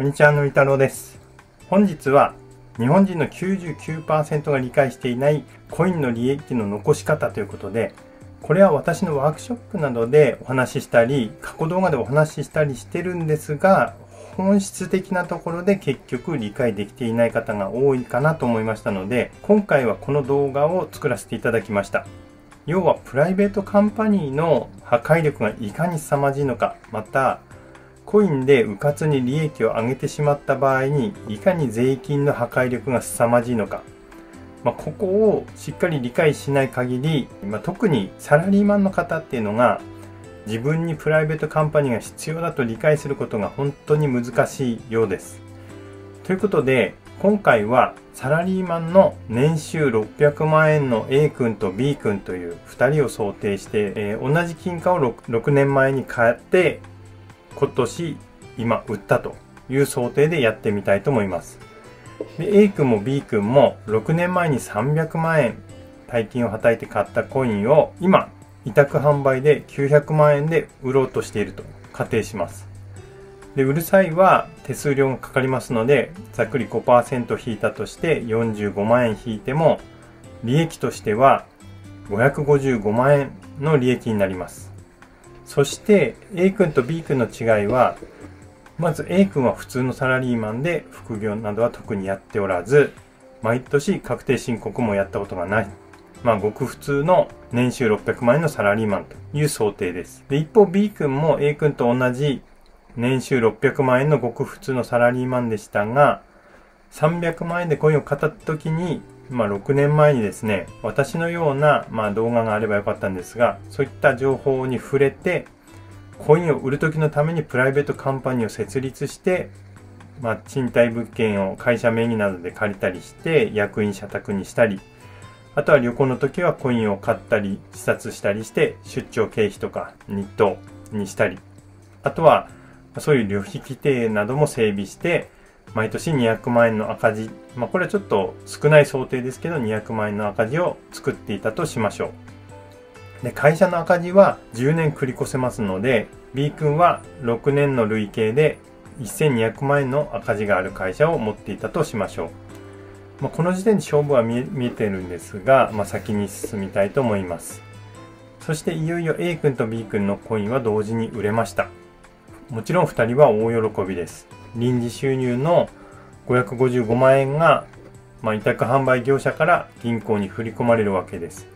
こんにちは、のり太郎です。本日は日本人の99%が理解していないコインの利益の残し方ということで、これは私のワークショップなどでお話ししたり、過去動画でお話ししたりしてるんですが、本質的なところで結局理解できていない方が多いかなと思いましたので、今回はこの動画を作らせていただきました。要はプライベートカンパニーの破壊力がいかに凄まじいのか、またコインで迂闊に利益を上げてしまった場合にいかに税金の破壊力が凄まじいのか、まあ、ここをしっかり理解しない限り、まあ、特にサラリーマンの方っていうのが自分にプライベートカンパニーが必要だと理解することが本当に難しいようです。ということで今回はサラリーマンの年収600万円の A 君と B 君という2人を想定して、えー同じ金貨を 6, 6年前に買って今年今売ったという想定でやってみたいと思います。で A 君も B 君も6年前に300万円大金をはたいて買ったコインを今委託販売で900万円で売ろうとしていると仮定します。で売る際は手数料がかかりますのでざっくり5%引いたとして45万円引いても利益としては555万円の利益になります。そして A 君と B 君の違いはまず A 君は普通のサラリーマンで副業などは特にやっておらず毎年確定申告もやったことがない。まあごく普通の年収600万円のサラリーマンという想定です。で一方 B 君も A 君と同じ年収600万円のごく普通のサラリーマンでしたが300万円でコインを買った時にまあ、6年前にですね、私のような、まあ、動画があればよかったんですが、そういった情報に触れて、コインを売る時のためにプライベートカンパニーを設立して、まあ、賃貸物件を会社名義などで借りたりして、役員社宅にしたり、あとは旅行の時はコインを買ったり、視察したりして、出張経費とか日当にしたり、あとは、そういう旅費規定なども整備して、毎年200万円の赤字、まあ、これはちょっと少ない想定ですけど200万円の赤字を作っていたとしましょう。で会社の赤字は10年繰り越せますので B 君は6年の累計で1200万円の赤字がある会社を持っていたとしましょう、まあ、この時点で勝負は見え見えてるんですが、まあ、先に進みたいと思います。そしていよいよ A 君と B 君のコインは同時に売れました。もちろん2人は大喜びです。臨時収入の555万円が、まあ、委託販売業者から銀行に振り込まれるわけです。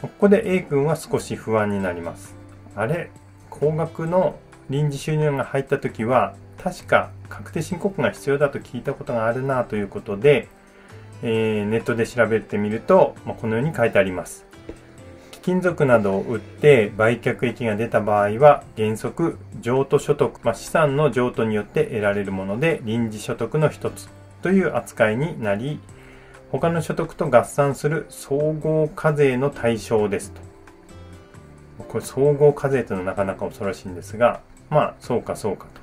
ここで A 君は少し不安になります。あれ高額の臨時収入が入った時は確か確定申告が必要だと聞いたことがあるなということで、えーネットで調べてみると、まあ、このように書いてあります。金属などを売って売却益が出た場合は原則譲渡所得、まあ、資産の譲渡によって得られるもので臨時所得の一つという扱いになり他の所得と合算する総合課税の対象ですと。これ総合課税というのはなかなか恐ろしいんですがまあそうかそうかと、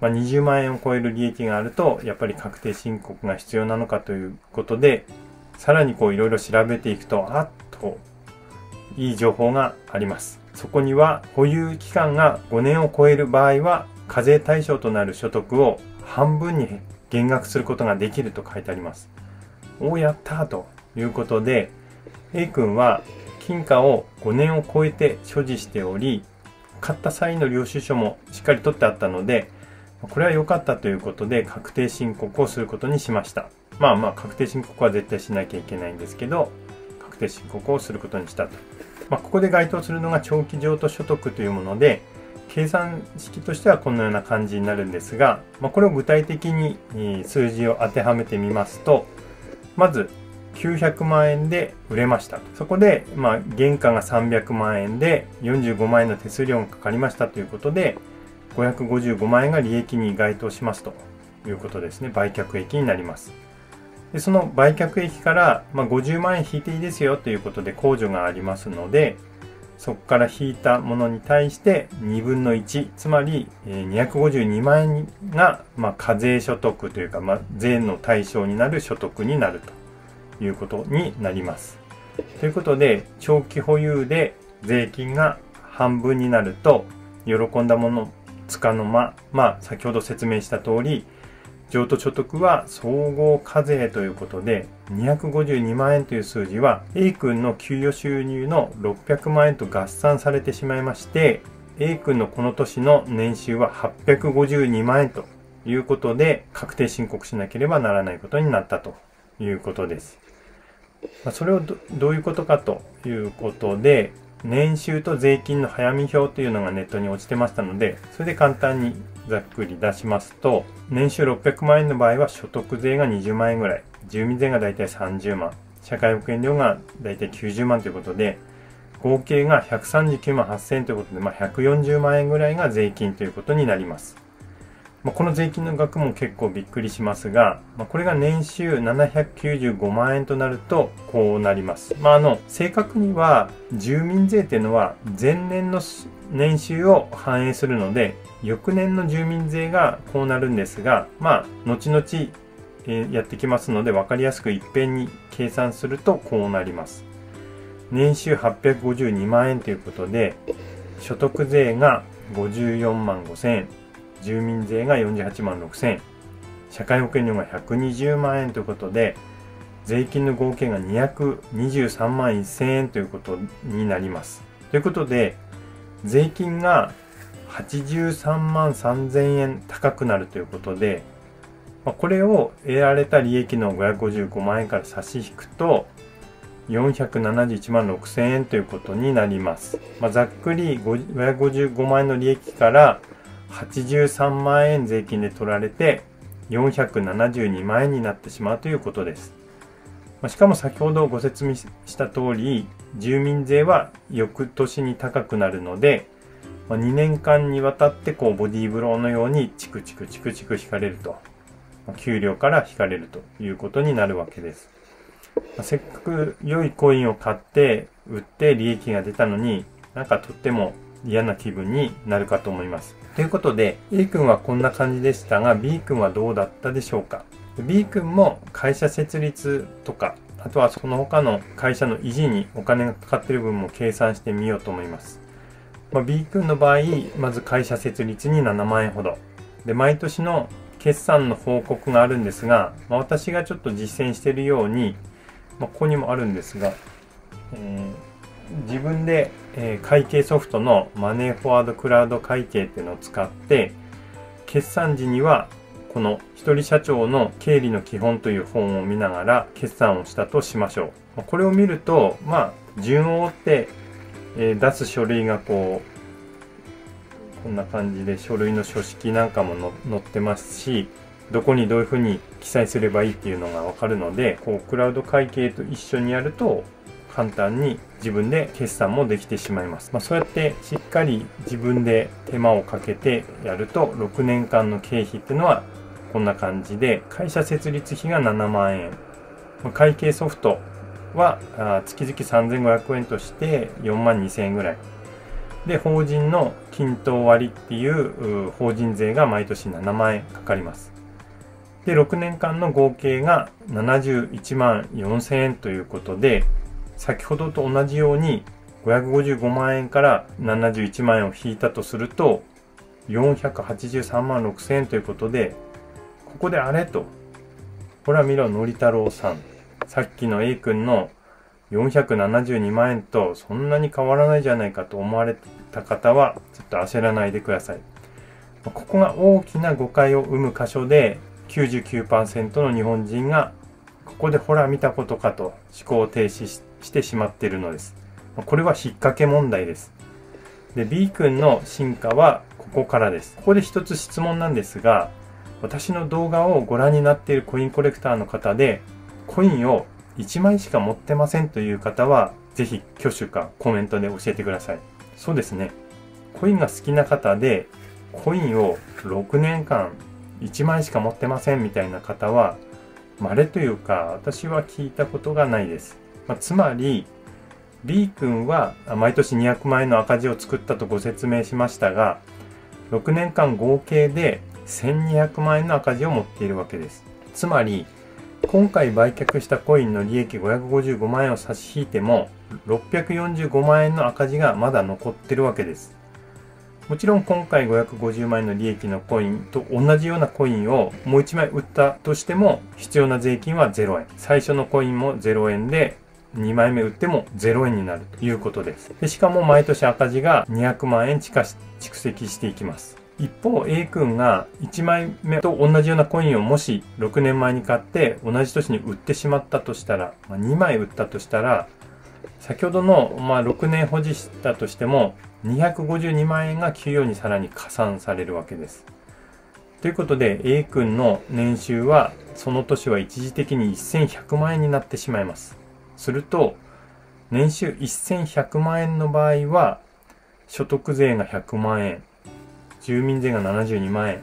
まあ、20万円を超える利益があるとやっぱり確定申告が必要なのかということでさらにこういろいろ調べていくとあっといい情報があります。そこには保有期間が5年を超える場合は課税対象となる所得を半分に減額することができると書いてあります。おお、やったということで A 君は金貨を5年を超えて所持しており買った際の領収書もしっかり取ってあったのでこれは良かったということで確定申告をすることにしました。まあまあ確定申告は絶対しなきゃいけないんですけど確定申告をすることにしたと。まあ、ここで該当するのが長期譲渡所得というもので、計算式としてはこのような感じになるんですが、まあ、これを具体的に数字を当てはめてみますと、まず900万円で売れました。そこで、まあ、原価が300万円で45万円の手数料がかかりましたということで、555万円が利益に該当しますということですね。売却益になります。でその売却益から、まあ、50万円引いていいですよということで控除がありますのでそこから引いたものに対して2分の1つまり252万円が、まあ、課税所得というか、まあ、税の対象になる所得になるということになります。ということで長期保有で税金が半分になると喜んだものつかの間まあ先ほど説明した通り譲渡所得は総合課税ということで252万円という数字は A 君の給与収入の600万円と合算されてしまいまして A 君のこの年の年収は852万円ということで確定申告しなければならないことになったということです。それをどういうことかということで年収と税金の早見表というのがネットに落ちてましたのでそれで簡単にざっくり出しますと年収600万円の場合は所得税が20万円ぐらい住民税がだいたい30万社会保険料がだいたい90万ということで合計が139万8000円ということで、まあ、140万円ぐらいが税金ということになります。まあ、この税金の額も結構びっくりしますが、まあ、これが年収795万円となるとこうなります。まあ、あの正確には住民税っていうのは前年の年収を反映するので翌年の住民税がこうなるんですがまあ後々やってきますので分かりやすくいっぺんに計算するとこうなります。年収852万円ということで所得税が54万5千円住民税が48万6千円社会保険料が120万円ということで税金の合計が223万1000円ということになりますということで税金が83万3000円高くなるということでこれを得られた利益の555万円から差し引くと471万6000円ということになります。まあ、ざっくり555万円の利益から83万円税金で取られて472万円になってしまうということです。しかも先ほどご説明した通り、住民税は翌年に高くなるので、ま、2年間にわたってこうボディーブローのようにチクチクチクチク引かれると、給料から引かれるということになるわけです。せっかく良いコインを買って売って利益が出たのになんかとっても嫌な気分になるかと思います。ということで A 君はこんな感じでしたが B 君はどうだったでしょうか？?B 君も会社設立とかあとはその他の会社の維持にお金がかかっている分も計算してみようと思います。まあ、B 君の場合まず会社設立に7万円ほどで毎年の決算の報告があるんですが、まあ、私がちょっと実践しているようにまあ、ここにもあるんですが、えー、自分で、え、会計ソフトのマネーフォワードクラウド会計っていうのを使って決算時にはこの一人社長の経理の基本という本を見ながら決算をしたとしましょう。これを見ると、まあ、順を追って、えー、出す書類がこう、こんな感じで書類の書式なんかも載ってますし、どこにどういうふうに記載すればいいっていうのがわかるので、こう、クラウド会計と一緒にやると、簡単に自分で決算もできてしまいます。まあ、そうやってしっかり自分で手間をかけてやると、6年間の経費っていうのはこんな感じで、会社設立費が7万円。まあ、会計ソフトは月々3500円として4万2000円ぐらい。で、法人の均等割っていう法人税が毎年7万円かかります。で、6年間の合計が71万4000円ということで、先ほどと同じように555万円から71万円を引いたとすると、483万6000円ということで、ここであれと。ほら見ろ、のり太郎さん。さっきの A 君の472万円とそんなに変わらないじゃないかと思われた方は、ちょっと焦らないでください。ここが大きな誤解を生む箇所で、99%の日本人がここでほら見たことかと思考停止してしてしまっているのです。これは引っ掛け問題です。で、B 君の進化はここからです。ここで一つ質問なんですが、私の動画をご覧になっているコインコレクターの方で、コインを1枚しか持ってませんという方は、ぜひ挙手かコメントで教えてください。そうですね。コインが好きな方で、コインを6年間1枚しか持ってませんみたいな方は、稀というか、私は聞いたことがないです。まあ、つまり、B 君は毎年200万円の赤字を作ったとご説明しましたが、6年間合計で1200万円の赤字を持っているわけです。つまり、今回売却したコインの利益555万円を差し引いても、645万円の赤字がまだ残ってるわけです。もちろん今回550万円の利益のコインと同じようなコインをもう1枚売ったとしても必要な税金は0円。最初のコインも0円で2枚目売っても0円になるということです。でしかも毎年赤字が200万円近し蓄積していきます。一方 A 君が1枚目と同じようなコインをもし6年前に買って同じ年に売ってしまったとしたら、まあ、2枚売ったとしたら先ほどの、まあ、6年保持したとしても252万円が給与にさらに加算されるわけです。ということで A 君の年収はその年は一時的に1100万円になってしまいます。すると年収1100万円の場合は所得税が100万円住民税が72万円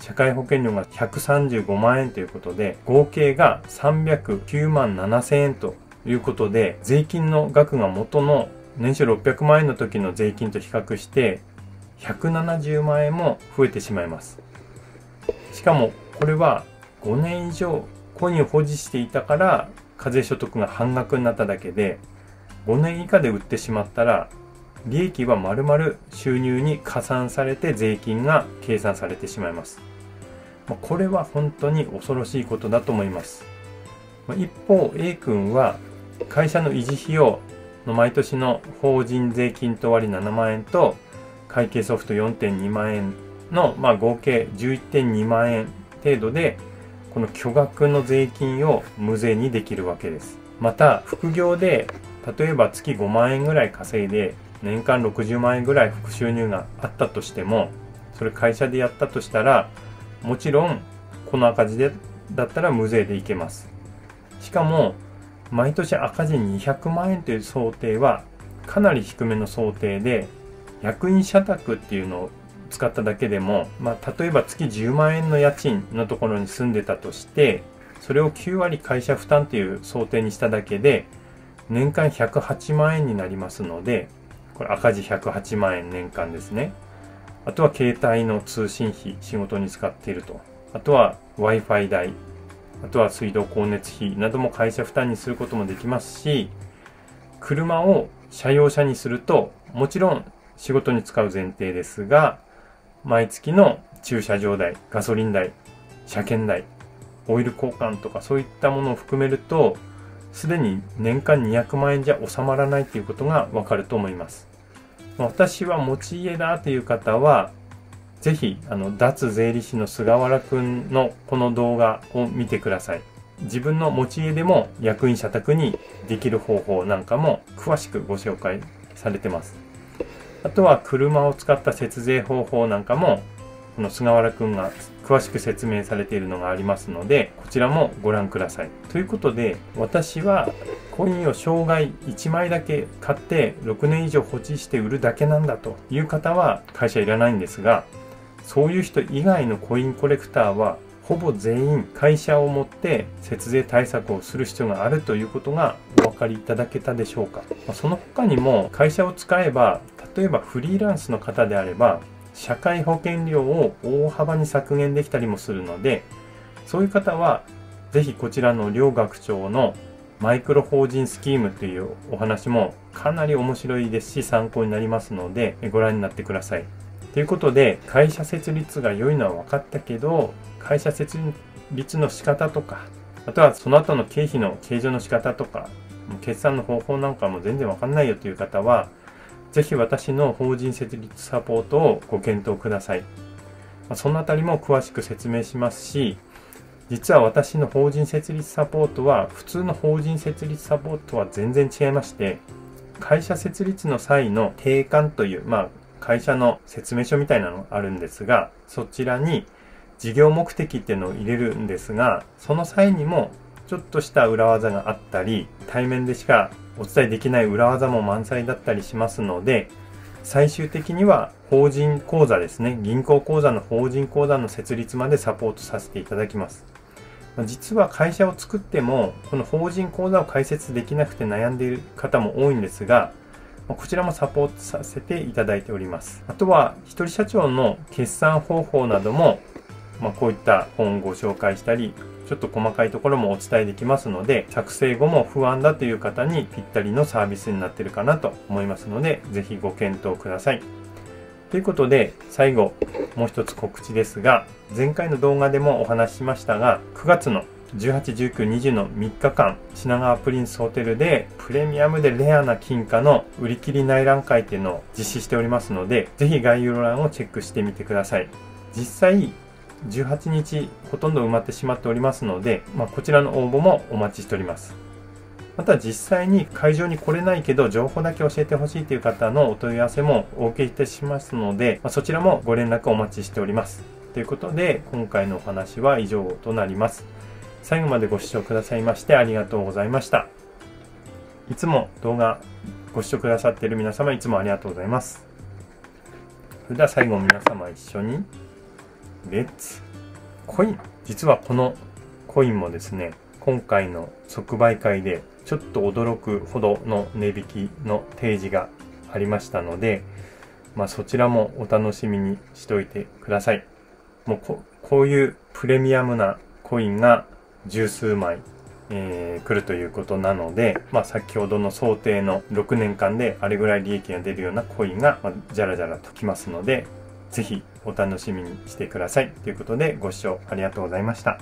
社会保険料が135万円ということで合計が309万7000円ということで税金の額が元の年収600万円の時の税金と比較して170万円も増えてしまいます。しかもこれは5年以上コインを保持していたから課税所得が半額になっただけで5年以下で売ってしまったら利益は丸々収入に加算されて税金が計算されてしまいます。これは本当に恐ろしいことだと思います。一方 A 君は会社の維持費用の毎年の法人税金と割7万円と会計ソフト4.2万円の、まあ、合計11.2万円程度でこの巨額の税金を無税にできるわけです。また副業で例えば月5万円ぐらい稼いで年間60万円ぐらい副収入があったとしてもそれ会社でやったとしたらもちろんこの赤字でだったら無税でいけます。しかも毎年赤字200万円という想定はかなり低めの想定で役員社宅っていうのを使っただけでも、まあ、例えば月10万円の家賃のところに住んでたとしてそれを9割会社負担という想定にしただけで年間108万円になりますのでこれ赤字108万円年間ですね。あとは携帯の通信費仕事に使っていると。あとは Wi-Fi 代。あとは水道光熱費なども会社負担にすることもできますし、車を車用車にすると、もちろん仕事に使う前提ですが、毎月の駐車場代、ガソリン代、車検代、オイル交換とかそういったものを含めると、すでに年間200万円じゃ収まらないということがわかると思います。私は持ち家だという方は、ぜひ、あの、脱税理士の菅原くんのこの動画を見てください。自分の持ち家でも役員社宅にできる方法なんかも詳しくご紹介されてます。あとは車を使った節税方法なんかもこの菅原くんが詳しく説明されているのがありますのでこちらもご覧ください。ということで私はコインを生涯1枚だけ買って6年以上放置して売るだけなんだという方は会社いらないんですがそういう人以外のコインコレクターはほぼ全員会社を持って節税対策をする必要があるということがお分かりいただけたでしょうかその他にも会社を使えば例えばフリーランスの方であれば社会保険料を大幅に削減できたりもするのでそういう方はぜひこちらの両学長のマイクロ法人スキームというお話もかなり面白いですし参考になりますのでご覧になってください。ということで会社設立が良いのは分かったけど会社設立の仕方とかあとはその後の経費の計上の仕方とか決算の方法なんかも全然分かんないよという方はぜひ私の法人設立サポートをご検討ください。そのあたりも詳しく説明しますし、実は私の法人設立サポートは普通の法人設立サポートは全然違いまして、会社設立の際の定款という、まあ、会社の説明書みたいなのがあるんですが、そちらに事業目的っていうのを入れるんですが、その際にもちょっとした裏技があったり、対面でしかお伝えできない裏技も満載だったりしますので、最終的には法人口座ですね、銀行口座の法人口座の設立までサポートさせていただきます。実は会社を作っても、この法人口座を開設できなくて悩んでいる方も多いんですが、こちらもサポートさせていただいております。あとは、一人社長の決算方法なども、ま、こういった本をご紹介したり、ちょっと細かいところもお伝えできますので、作成後も不安だという方にぴったりのサービスになってるかなと思いますので、ぜひご検討ください。ということで、最後、もう一つ告知ですが、前回の動画でもお話ししましたが、9月の18、19、20の3日間、品川プリンスホテルでプレミアムでレアな金貨の売り切り内覧会っていうのを実施しておりますので、ぜひ概要欄をチェックしてみてください。実際、18日ほとんど埋まってしまっておりますので、まあ、こちらの応募もお待ちしております。また実際に会場に来れないけど情報だけ教えてほしいという方のお問い合わせもお受けいたしますので、まあ、そちらもご連絡お待ちしております。ということで今回のお話は以上となります。最後までご視聴くださいましてありがとうございました。いつも動画ご視聴くださっている皆様いつもありがとうございます。それでは最後皆様一緒にレッツコイン実はこのコインもですね今回の即売会でちょっと驚くほどの値引きの提示がありましたので、まあ、そちらもお楽しみにしておいてください。もうここういうプレミアムなコインが十数枚、えー、来るということなので、まあ、先ほどの想定の6年間であれぐらい利益が出るようなコインが、まあ、じゃらじゃらときますので、ぜひお楽しみにしてください。ということでご視聴ありがとうございました。